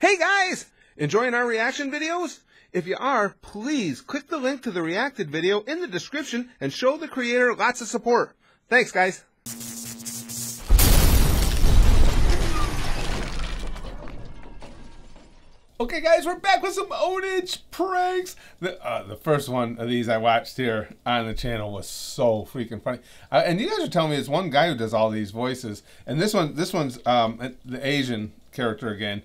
Hey guys! Enjoying our reaction videos? If you are, please click the link to the reacted video in the description and show the creator lots of support. Thanks guys! Okay, guys, we're back with some Ownage pranks. The, uh, the first one of these I watched here on the channel was so freaking funny. Uh, and you guys are telling me it's one guy who does all these voices, and this one, this one's um, the Asian character again.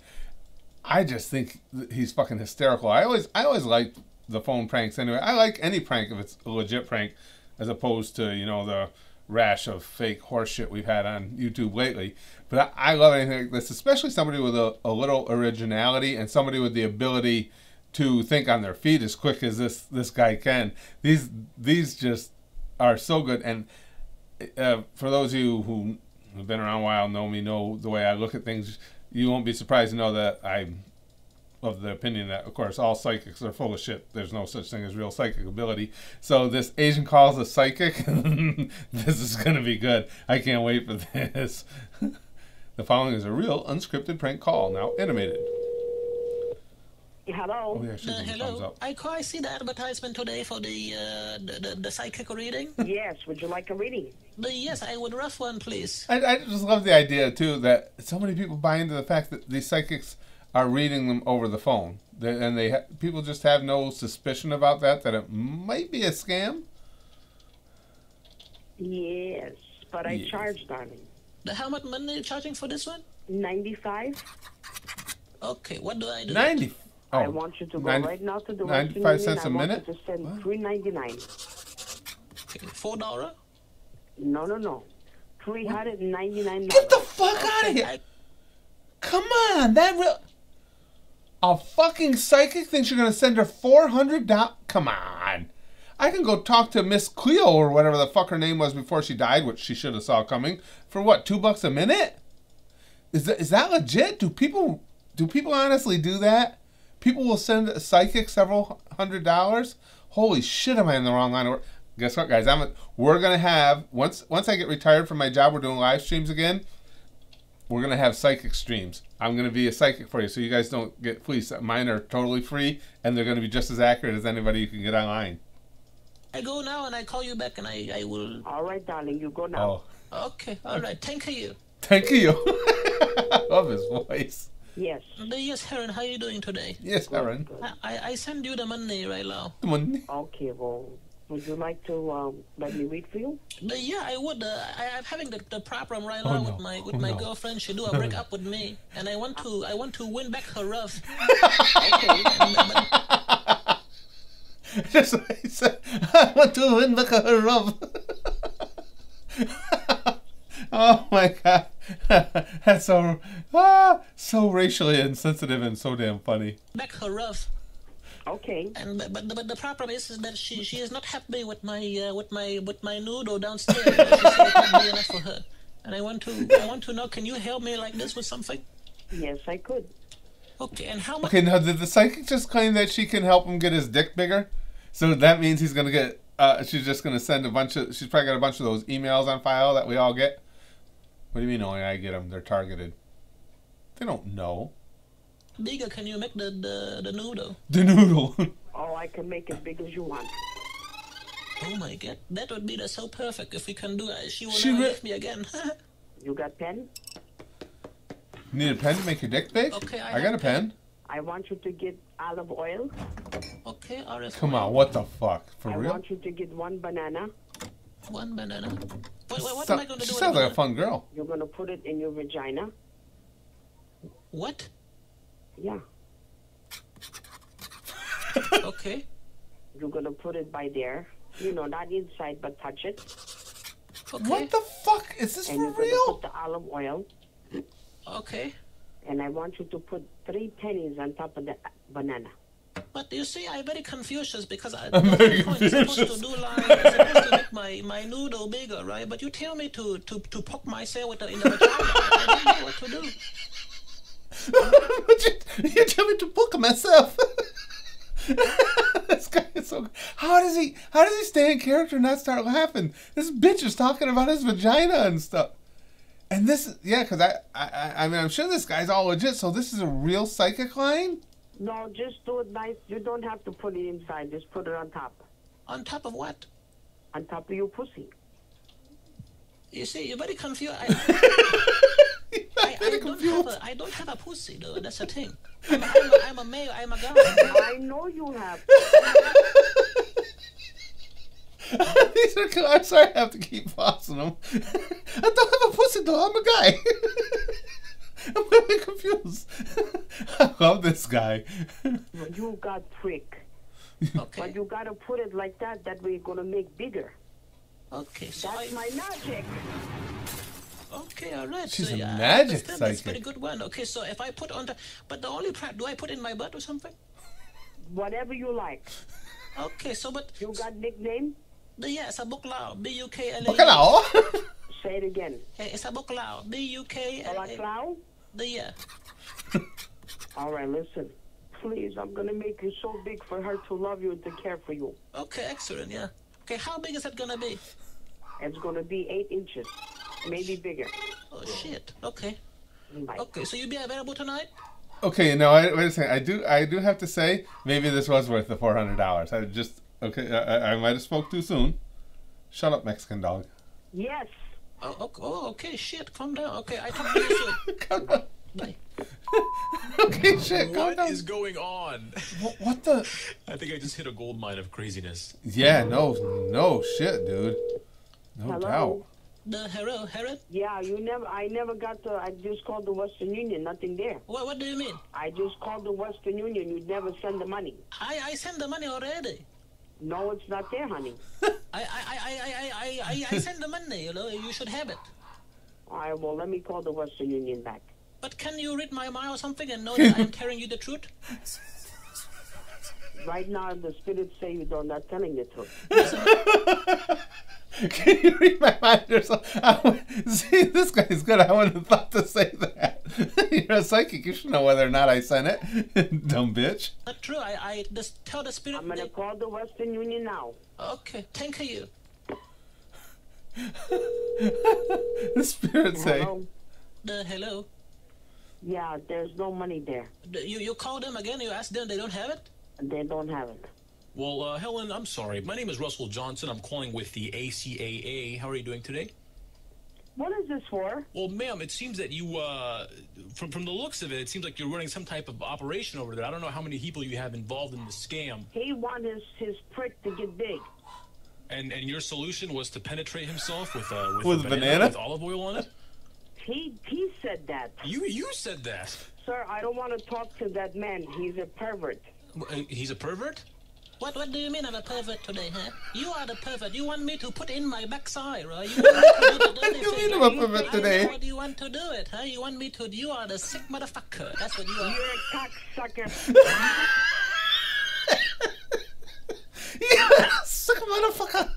I just think he's fucking hysterical. I always, I always like the phone pranks anyway. I like any prank if it's a legit prank, as opposed to you know the rash of fake horseshit we've had on YouTube lately. But I, I love anything like this, especially somebody with a, a, little originality and somebody with the ability to think on their feet as quick as this this guy can. These these just are so good. And uh, for those of you who have been around a while, know me, know the way I look at things. You won't be surprised to know that I'm of the opinion that, of course, all psychics are full of shit. There's no such thing as real psychic ability. So this Asian calls a psychic. this is going to be good. I can't wait for this. the following is a real unscripted prank call, now animated. Hello. Oh, yeah, uh, hello. I, I see the advertisement today for the, uh, the, the, the psychic reading. yes. Would you like a reading? The, yes, I would rough one, please. I, I just love the idea too that so many people buy into the fact that these psychics are reading them over the phone, they, and they ha- people just have no suspicion about that that it might be a scam. Yes, but I yes. on darling. How much money are you charging for this one? Ninety-five. Okay, what do I do? Ninety. Oh, I want you to go 90, right now to the ninety-five cents a minute. to send three ninety-nine. Four dollar. No, no, no. Three hundred ninety-nine. Get the fuck okay, out of here! I, Come on, that real. A fucking psychic thinks you're gonna send her four hundred dollars. Come on. I can go talk to Miss Cleo or whatever the fuck her name was before she died, which she should have saw coming. For what, two bucks a minute? Is that is that legit? Do people do people honestly do that? People will send a psychic several hundred dollars. Holy shit, am I in the wrong line? Guess what, guys? I'm a, we're gonna have once once I get retired from my job. We're doing live streams again we're gonna have psychic streams. I'm gonna be a psychic for you, so you guys don't get fleeced. Mine are totally free, and they're gonna be just as accurate as anybody you can get online. I go now, and I call you back, and I, I will. All right, darling, you go now. Oh. Okay, all right. Thank you. Thank you. I love his voice. Yes. Yes, Heron, how are you doing today? Yes, Heron. I, I send you the money right now. The money? Okay, well, would you like to um, let me read for you? Uh, yeah, I would. Uh, I, am having the, the problem right now oh, no. with my with oh, my no. girlfriend. She do a break up with me, and I want to I want to win back her love. okay. That's what I said. I want to win back her love. Oh my god, that's so ah, so racially insensitive and so damn funny. Back her love. Okay. And but but, but the problem is, is that she she is not happy with my uh, with my with my noodle downstairs. she said it not be enough for her. And I want to I want to know, can you help me like this with something? Yes, I could. Okay, and how much? Okay, now did the psychic just claim that she can help him get his dick bigger? So that means he's gonna get. Uh, she's just gonna send a bunch of. She's probably got a bunch of those emails on file that we all get. What do you mean? Only I get them. They're targeted. They don't know. Bigger, can you make the, the, the noodle? The noodle. oh, I can make as big as you want. Oh my god, that would be so perfect if we can do it. She will she never leave me again. you got pen? Need a pen to make your dick big? Okay, I, I got a pen. pen. I want you to get olive oil. Okay, olive Come oil. on, what the fuck? For I real? I want you to get one banana. One banana. What, what, so, am I going to do? She sounds like a fun girl. You're going to put it in your vagina. What? Yeah. okay. You're gonna put it by there. You know, not inside, but touch it. Okay. What the fuck? Is this and for you're real? Gonna put the olive oil. Okay. And I want you to put three pennies on top of the banana. But you see, I'm very confused because I, I'm very confused. supposed to do like I'm supposed to make my, my noodle bigger, right? But you tell me to to to poke myself with the, in the vagina. I don't know what to do you, you tell me to poke myself. this guy is so. How does he? How does he stay in character and not start laughing? This bitch is talking about his vagina and stuff. And this, yeah, because I, I, I- I mean, I'm sure this guy's all legit. So this is a real psychic line. No, just do it nice. You don't have to put it inside. Just put it on top. On top of what? On top of your pussy. You see, you're very confused. I, I'm I, very don't have confused. a, I don't have a pussy, though. That's the thing. I'm a, I'm a, I'm a male. I'm a guy. I know you have. These are. I'm sorry, I have to keep pausing them. I don't have a pussy though. I'm a guy. I'm really confused. I love this guy. You got prick. Okay. But you gotta put it like that. That way you're gonna make bigger. Okay. So I, That's my magic. Okay, all right. She's so, a yeah, I magic understand. That's a very psychic. good one. Okay, so if I put on the, but the only part, do I put in my butt or something? Whatever you like. Okay, so but You got nickname? the yeah, it's a buklao. B U K L A. Okay. Say it again. Hey, it's a buklao. B U K L A. Balaclao? The yeah. Uh, All right, listen. Please, I'm gonna make you so big for her to love you and to care for you. Okay, excellent. Yeah. Okay, how big is that gonna be? It's gonna be eight inches, maybe bigger. Oh shit. Okay. Bye. Okay, so you'll be available tonight? Okay, no, I, wait a second. I do, I do have to say, maybe this was worth the four hundred dollars. I just, okay, I, I- I might have spoke too soon. Shut up, Mexican dog. Yes. Oh, okay. Oh, okay. Shit. Calm down. Okay, I talk to you soon. Calm down. Bye. Okay, shit, calm What down. is going on? What, what the? I think I just hit a gold mine of craziness. Yeah, no, no shit, dude. No Hello? doubt. The hello, Herod. Yeah, you never. I never got the. I just called the Western Union. Nothing there. What? What do you mean? I just called the Western Union. You never send the money. I I send the money already. No, it's not there, honey. I I I I I I I, I send the money. You know, you should have it. All right, well, let me call the Western Union back. But can you read my mind or something and know that I'm telling you the truth? Right now, the spirits say you don't not telling the truth. Can you read my mind or something? I would- See, this guy's good. I wouldn't have thought to say that. You're a psychic. You should know whether or not I sent it. Dumb bitch. Not true. I I just tell the spirit. I'm gonna call the Western Union now. Okay, thank you. The spirit say. Hello. The hello. Yeah, there's no money there. You you call them again? You ask them. They don't have it. They don't have it. Well, uh, Helen, I'm sorry. My name is Russell Johnson. I'm calling with the ACAA. How are you doing today? What is this for? Well, ma'am, it seems that you, uh, from from the looks of it, it seems like you're running some type of operation over there. I don't know how many people you have involved in the scam, He want his his prick to get big. and and your solution was to penetrate himself with uh, with, With a banana? with olive oil on it. He he said that. You you said that. Sir, I don't want to talk to that man. He's a pervert. Uh, He's a pervert. What what do you mean I'm a pervert today, huh? You are the pervert. You want me to put in my backside, right? You want me to do the dirty You thing. mean I'm a pervert I today? know what you want to do it, huh? You want me to? You are the sick motherfucker. That's what you are. You're a cocksucker. Suck a sick motherfucker.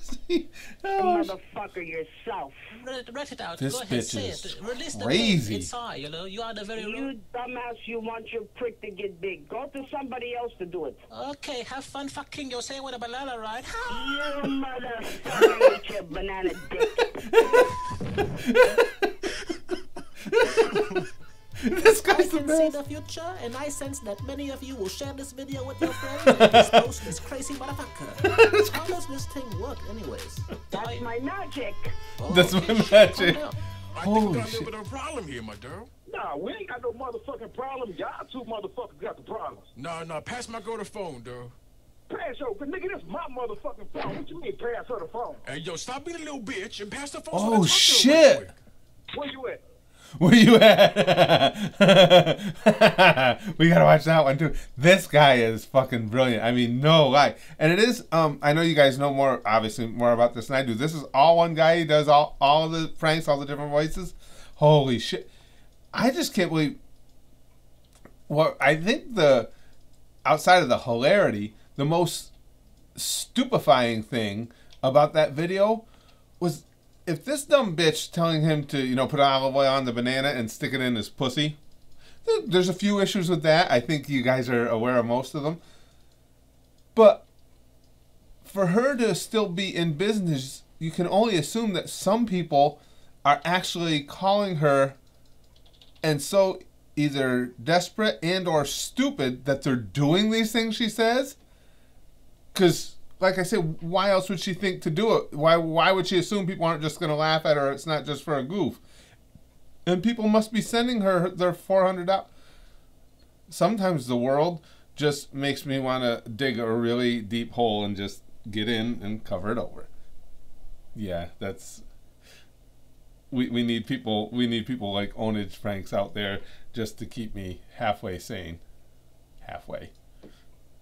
Excuse. Oh, Motherfucker yourself. Write, write it out. This Go ahead, bitch say is it. Release crazy. pain inside. You know, you are the very. You dumbass, you want your prick to get big. Go to somebody else to do it. Okay, have fun fucking yourself with a banana, right? You motherfucker with your banana dick. this I guy's the can see the future, and I sense that many of you will share this video with your friends and expose this crazy motherfucker. How does this thing work, anyways? That's my magic. Oh, That's my shit, magic. calm down. I Holy think we got a little bit of a problem here, my girl. Nah, we ain't got no motherfucking problem. Y'all two motherfuckers got the problems. Nah, nah, pass my girl the phone, dude. Pass her, but nigga, this my motherfucking phone. What you mean pass her the phone? Hey, yo, stop being a little bitch and pass the phone. Oh, so I can talk to her shit. Where you at? Where you at? we gotta watch that one too. This guy is fucking brilliant. I mean, no lie. And it is. Um, I know you guys know more, obviously, more about this than I do. This is all one guy. He does all all the pranks, all the different voices. Holy shit! I just can't believe. What I think the outside of the hilarity, the most stupefying thing about that video was if this dumb bitch telling him to, you know, put olive oil on the banana and stick it in his pussy, there's a few issues with that. I think you guys are aware of most of them. But for her to still be in business you can only assume that some people are actually calling her and so either desperate and or stupid that they're doing these things she says because like i said why else would she think to do it? Why why would she assume people aren't just going to laugh at her it's not just for a goof? And people must be sending her their 400 out sometimes the world just makes me want to dig a really deep hole and just get in and cover it over. Yeah that's we, we need people we need people like Ownage pranks out there just to keep me halfway sane. Halfway